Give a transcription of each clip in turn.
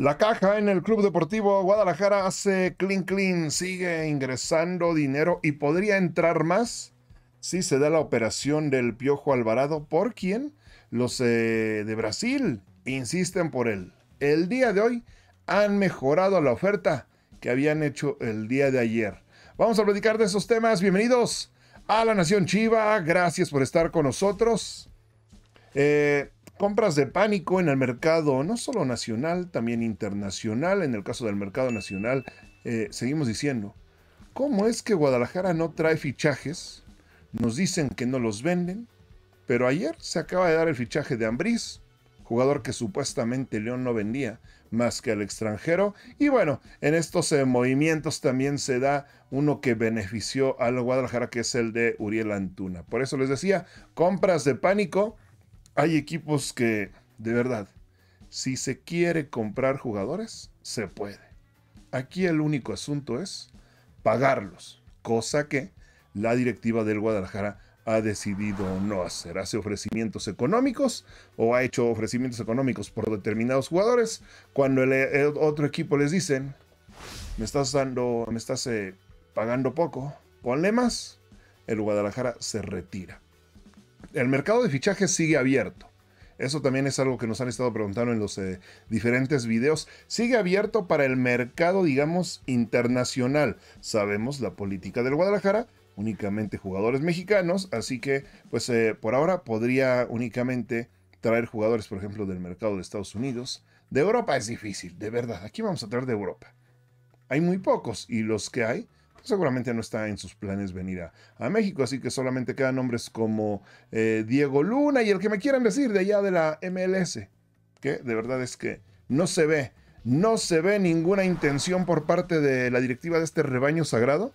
La caja en el Club Deportivo Guadalajara hace clean clean, sigue ingresando dinero y podría entrar más si se da la operación del Piojo Alvarado. ¿Por quién? Los eh, de Brasil insisten por él. El día de hoy han mejorado la oferta que habían hecho el día de ayer. Vamos a platicar de esos temas. Bienvenidos a la Nación Chiva. Gracias por estar con nosotros. Eh, compras de pánico en el mercado, no solo nacional, también internacional. En el caso del mercado nacional, eh, seguimos diciendo, ¿cómo es que Guadalajara no trae fichajes? Nos dicen que no los venden, pero ayer se acaba de dar el fichaje de Ambriz, jugador que supuestamente León no vendía más que al extranjero. Y bueno, en estos eh, movimientos también se da uno que benefició al Guadalajara, que es el de Uriel Antuna. Por eso les decía, compras de pánico hay equipos que, de verdad, si se quiere comprar jugadores, se puede. Aquí el único asunto es pagarlos, cosa que la directiva del Guadalajara ha decidido no hacer. Hace ofrecimientos económicos o ha hecho ofrecimientos económicos por determinados jugadores. Cuando el, otro equipo les dicen, me estás dando, me estás eh, pagando poco, ponle más, el Guadalajara se retira el mercado de fichajes sigue abierto. Eso también es algo que nos han estado preguntando en los eh, diferentes videos. Sigue abierto para el mercado, digamos, internacional. Sabemos la política del Guadalajara, únicamente jugadores mexicanos, así que, pues eh, por ahora podría únicamente traer jugadores, por ejemplo, del mercado de Estados Unidos. De Europa es difícil, de verdad. Aquí vamos a traer de Europa. Hay muy pocos y los que hay seguramente no está en sus planes venir a, México, así que solamente quedan nombres como eh, Diego Luna y el que me quieran decir de allá de la MLS, que de verdad es que no se ve, no se ve ninguna intención por parte de la directiva de este rebaño sagrado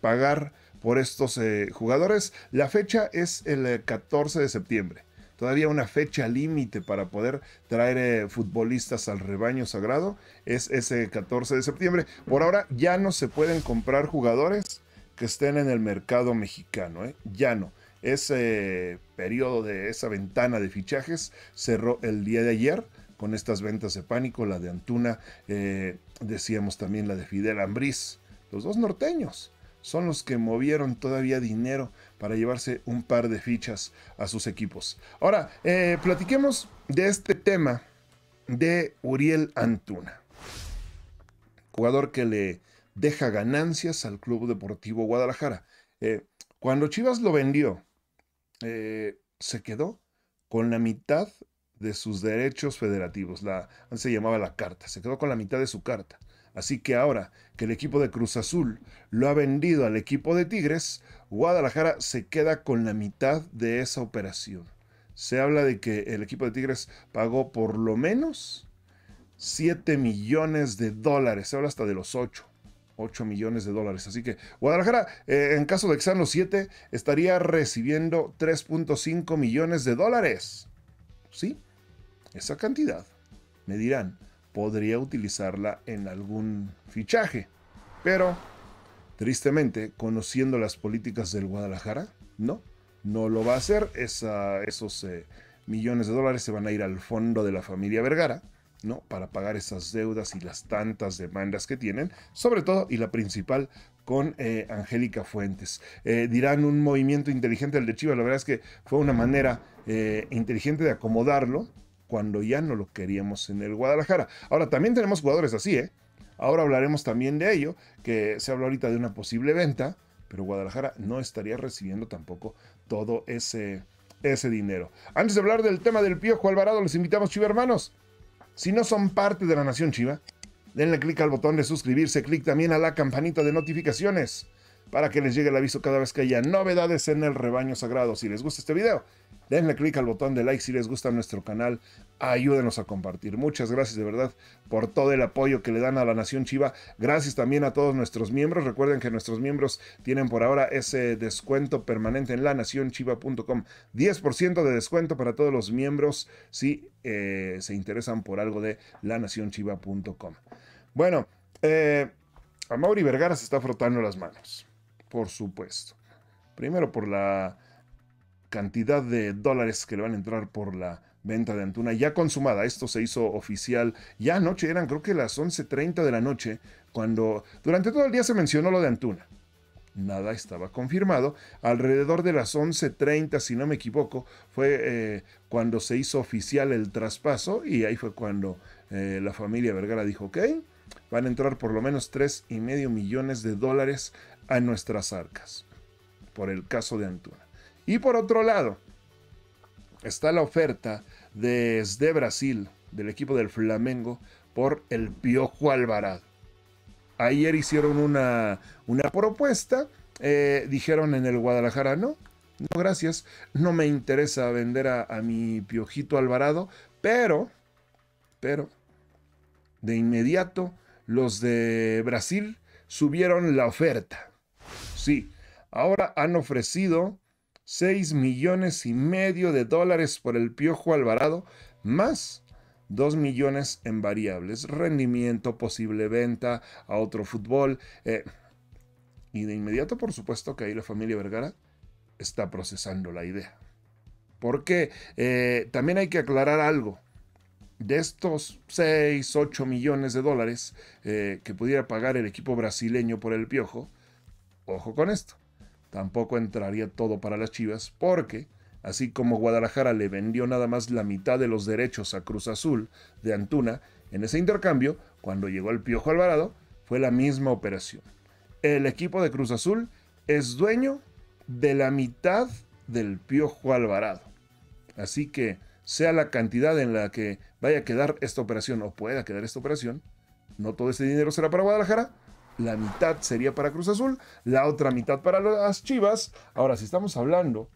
pagar por estos eh, jugadores. La fecha es el 14 eh, de septiembre todavía una fecha límite para poder traer eh, futbolistas al rebaño sagrado. Es ese 14 de septiembre. Por ahora ya no se pueden comprar jugadores que estén en el mercado mexicano. ¿eh? Ya no. Ese periodo de esa ventana de fichajes cerró el día de ayer con estas ventas de pánico, la de Antuna, eh, decíamos también la de Fidel Ambriz, los dos norteños son los que movieron todavía dinero para llevarse un par de fichas a sus equipos. Ahora, eh, platiquemos de este tema de Uriel Antuna, jugador que le deja ganancias al Club Deportivo Guadalajara. Eh, cuando Chivas lo vendió, eh, se quedó con la mitad de sus derechos federativos. La, se llamaba la carta, se quedó con la mitad de su carta. Así que ahora que el equipo de Cruz Azul lo ha vendido al equipo de Tigres, Guadalajara se queda con la mitad de esa operación. Se habla de que el equipo de Tigres pagó por lo menos 7 millones de dólares. Se habla hasta de los 8. 8 millones de dólares. Así que Guadalajara, eh, en caso de que los 7, estaría recibiendo 3.5 millones de dólares. ¿Sí? Esa cantidad. Me dirán, podría utilizarla en algún fichaje. Pero, tristemente, conociendo las políticas del Guadalajara, no, no lo va a hacer. esos eh, millones de dólares se van a ir al fondo de la familia Vergara, ¿no? Para pagar esas deudas y las tantas demandas que tienen, sobre todo, y la principal, con eh, Angélica Fuentes. Eh, dirán un movimiento inteligente el de Chivas, la verdad es que fue una manera inteligente de acomodarlo, cuando ya no lo queríamos en el Guadalajara. Ahora, también tenemos jugadores así, ¿eh? Ahora hablaremos también de ello, que se habla ahorita de una posible venta, pero Guadalajara no estaría recibiendo tampoco todo ese, ese dinero. Antes de hablar del tema del Piojo Alvarado, les invitamos, Chiva hermanos. Si no son parte de la Nación Chiva, denle clic al botón de suscribirse, clic también a la campanita de notificaciones para que les llegue el aviso cada vez que haya novedades en el rebaño sagrado. Si les gusta este video, denle clic al botón de like si les gusta nuestro canal, ayúdenos a compartir. Muchas gracias de verdad por todo el apoyo que le dan a la Nación Chiva. Gracias también a todos nuestros miembros. Recuerden que nuestros miembros tienen por ahora ese descuento permanente en lanacionchiva.com. 10% de descuento para todos los miembros si eh, se interesan por algo de lanacionchiva.com. Bueno, eh, a Mauri Vergara se está frotando las manos, por supuesto. Primero por la cantidad de dólares que le van a entrar por la venta de Antuna ya consumada. Esto se hizo oficial ya anoche, eran creo que las 11.30 de la noche, cuando durante todo el día se mencionó lo de Antuna. Nada estaba confirmado. Alrededor de las 11.30, si no me equivoco, fue eh, cuando se hizo oficial el traspaso y ahí fue cuando eh, la familia Vergara dijo, ok, van a entrar por lo menos tres y medio millones de dólares a nuestras arcas por el caso de Antuna. Y por otro lado, está la oferta desde Brasil, del equipo del Flamengo, por el Piojo Alvarado. Ayer hicieron una, una propuesta, eh, dijeron en el Guadalajara, no, no gracias, no me interesa vender a, a mi Piojito Alvarado, pero, pero, de inmediato los de Brasil subieron la oferta. Sí, ahora han ofrecido 6 millones y medio de dólares por el Piojo Alvarado, más 2 millones en variables, rendimiento, posible venta a otro fútbol. Eh, y de inmediato, por supuesto, que ahí la familia Vergara está procesando la idea. Porque eh, también hay que aclarar algo. De estos 6, 8 millones de dólares eh, que pudiera pagar el equipo brasileño por el piojo, ojo con esto tampoco entraría todo para las Chivas, porque, así como Guadalajara le vendió nada más la mitad de los derechos a Cruz Azul de Antuna, en ese intercambio, cuando llegó el Piojo Alvarado, fue la misma operación. El equipo de Cruz Azul es dueño de la mitad del Piojo Alvarado. Así que, sea la cantidad en la que vaya a quedar esta operación o pueda quedar esta operación, no todo ese dinero será para Guadalajara, la mitad sería para Cruz Azul, la otra mitad para las Chivas. Ahora, si estamos hablando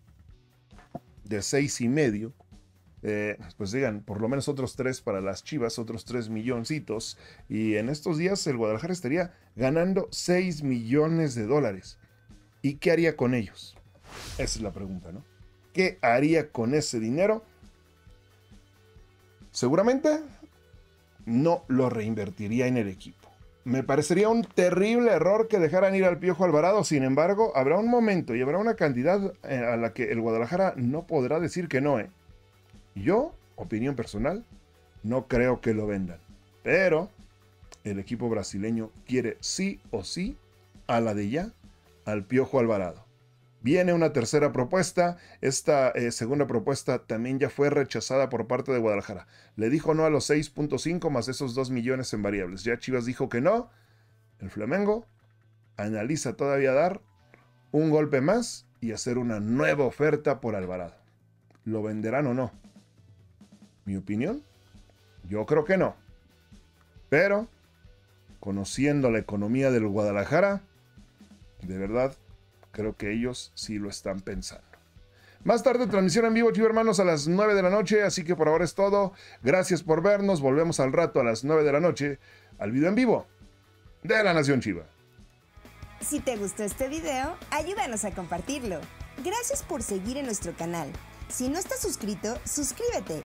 de seis y medio, eh, pues digan, por lo menos otros tres para las Chivas, otros tres milloncitos. Y en estos días el Guadalajara estaría ganando 6 millones de dólares. ¿Y qué haría con ellos? Esa es la pregunta, ¿no? ¿Qué haría con ese dinero? Seguramente no lo reinvertiría en el equipo. Me parecería un terrible error que dejaran ir al Piojo Alvarado. Sin embargo, habrá un momento y habrá una cantidad eh, a la que el Guadalajara no podrá decir que no. ¿eh? Yo, opinión personal, no creo que lo vendan. Pero el equipo brasileño quiere sí o sí a la de ya al Piojo Alvarado. Viene una tercera propuesta. Esta eh, segunda propuesta también ya fue rechazada por parte de Guadalajara. Le dijo no a los 6.5 más esos 2 millones en variables. Ya Chivas dijo que no. El Flamengo analiza todavía dar un golpe más y hacer una nueva oferta por Alvarado. ¿Lo venderán o no? ¿Mi opinión? Yo creo que no. Pero, conociendo la economía del Guadalajara, de verdad Creo que ellos sí lo están pensando. Más tarde, transmisión en vivo, Chivo Hermanos, a las 9 de la noche. Así que por ahora es todo. Gracias por vernos. Volvemos al rato a las 9 de la noche al video en vivo de la Nación Chiva. Si te gustó este video, ayúdanos a compartirlo. Gracias por seguir en nuestro canal. Si no estás suscrito, suscríbete